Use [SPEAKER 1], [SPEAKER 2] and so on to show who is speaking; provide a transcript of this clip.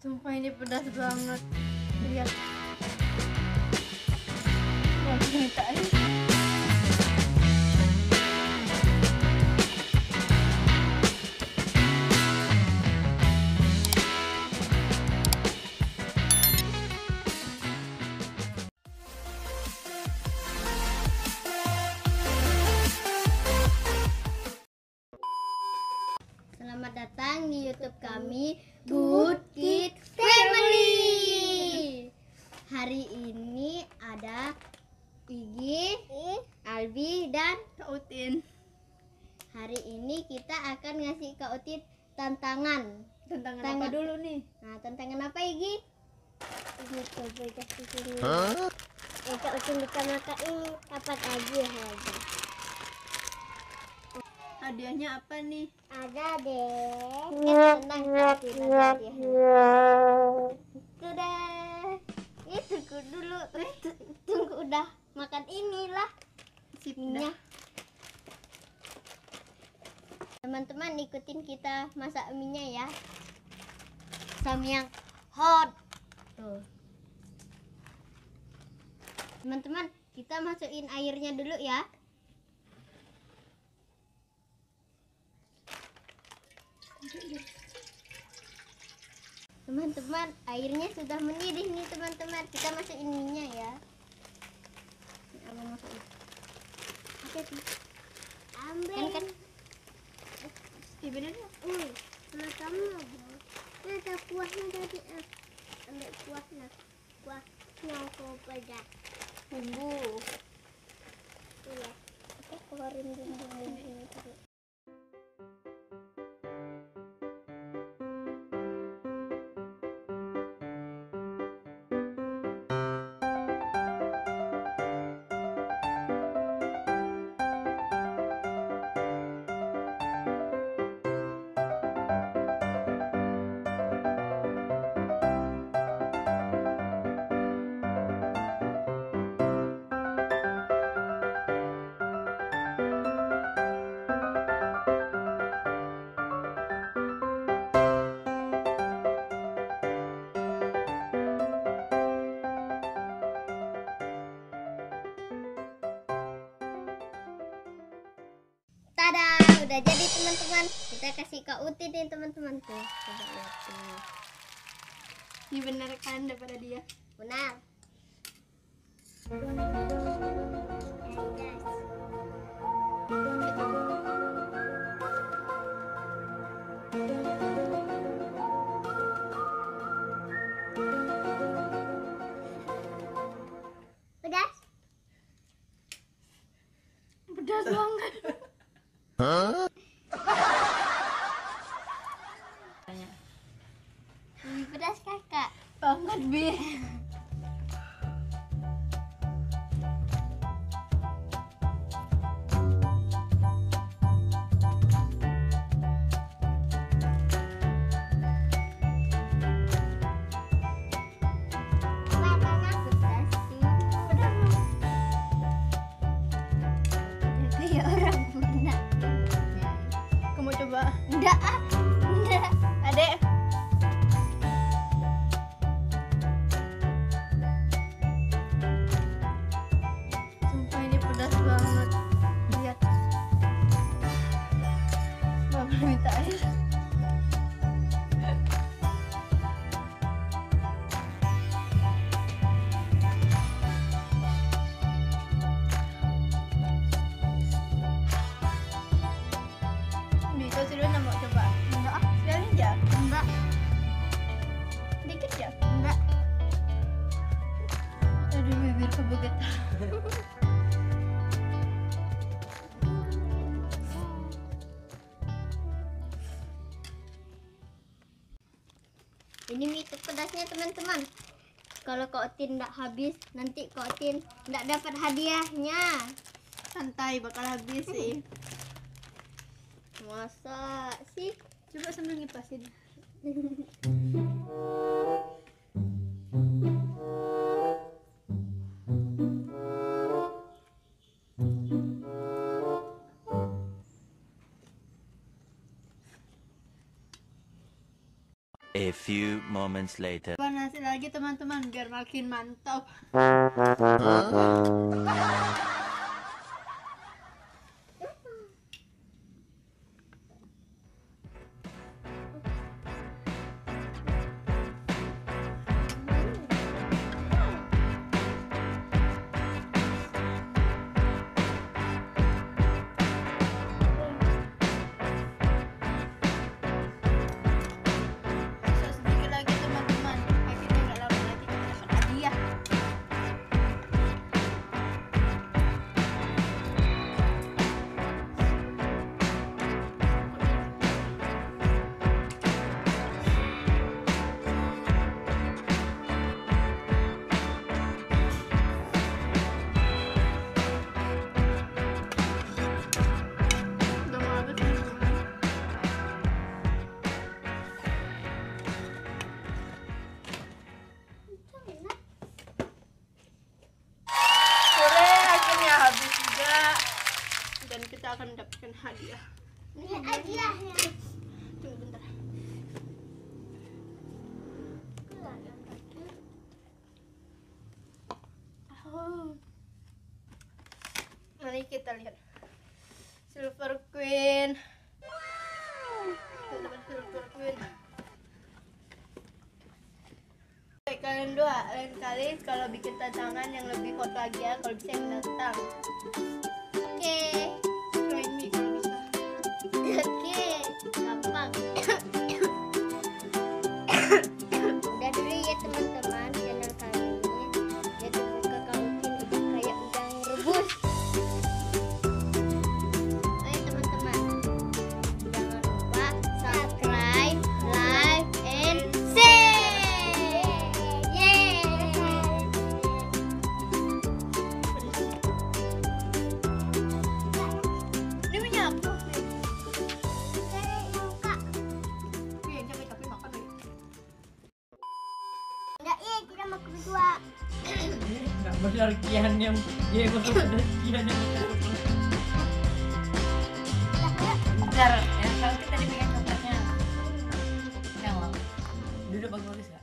[SPEAKER 1] Sumpah ini pedas banget. Lihat. Air.
[SPEAKER 2] Selamat datang di YouTube kami Good Kid Family. Hari ini ada Igi, Albi
[SPEAKER 1] Kautin.
[SPEAKER 2] hari ini kita akan ngasih ke Utit tantangan.
[SPEAKER 1] Tantangan
[SPEAKER 2] Tangan.
[SPEAKER 1] apa dulu nih?
[SPEAKER 2] Nah, tantangan apa Igi?
[SPEAKER 3] Ini coba kasih sini. Eh, Kak Ucin bisa makan ini kapan aja aja.
[SPEAKER 1] Hadiahnya apa nih?
[SPEAKER 3] Ada deh.
[SPEAKER 2] Eh, tenang, Utit, ada hadiahnya. Sudah. Eh, tunggu dulu. Tu- Tunggu udah makan inilah.
[SPEAKER 1] Sip
[SPEAKER 2] minyak.
[SPEAKER 1] dah.
[SPEAKER 2] Teman-teman ikutin kita masak minyak ya. Sama yang hot. Tuh. Teman-teman, kita masukin airnya dulu ya. Teman-teman, airnya sudah mendidih nih teman-teman. Kita masukin minyak ya. Oke, tuh.
[SPEAKER 3] Ambil.
[SPEAKER 2] kan kan
[SPEAKER 1] Ih, bener ya?
[SPEAKER 3] Hmm, sama kamu. Ini ada kuahnya tadi. Eh, ambil kuahnya. Kuah yang kau pedas.
[SPEAKER 2] bumbu.
[SPEAKER 3] Iya. Oke, keluarin bumbu ini
[SPEAKER 2] udah jadi teman-teman. Kita kasih ke Uti nih teman-teman tuh. Coba lihat tuh.
[SPEAKER 1] Ini bener kan daripada dia.
[SPEAKER 2] Benar.
[SPEAKER 3] Pedas?
[SPEAKER 1] Pedas banget.
[SPEAKER 2] Lebih
[SPEAKER 1] Ini
[SPEAKER 2] mie pedasnya teman-teman. Kalau Kak Otin tidak habis, nanti Kak Otin tidak dapat hadiahnya.
[SPEAKER 1] Santai bakal habis sih.
[SPEAKER 2] Masa sih?
[SPEAKER 1] Coba sambil ngipasin.
[SPEAKER 4] A few moments later.
[SPEAKER 1] Panas lagi teman-teman biar makin mantap. hadiah.
[SPEAKER 3] Ini hadiahnya.
[SPEAKER 1] Tunggu bentar. Oh. Mari kita lihat. Silver Queen. Dapat Silver Queen. Kalian dua lain kali kalau bikin tantangan yang lebih hot lagi ya kalau bisa yang datang.
[SPEAKER 2] Oke.
[SPEAKER 1] Bisa.
[SPEAKER 2] Oke. Gampang. sama kedua. Nggak benar kian yang
[SPEAKER 1] dia betul benar
[SPEAKER 3] kian yang
[SPEAKER 1] bentar
[SPEAKER 3] ya kalau kita
[SPEAKER 5] dipegang yang jangan duduk
[SPEAKER 1] bagus-bagus ya?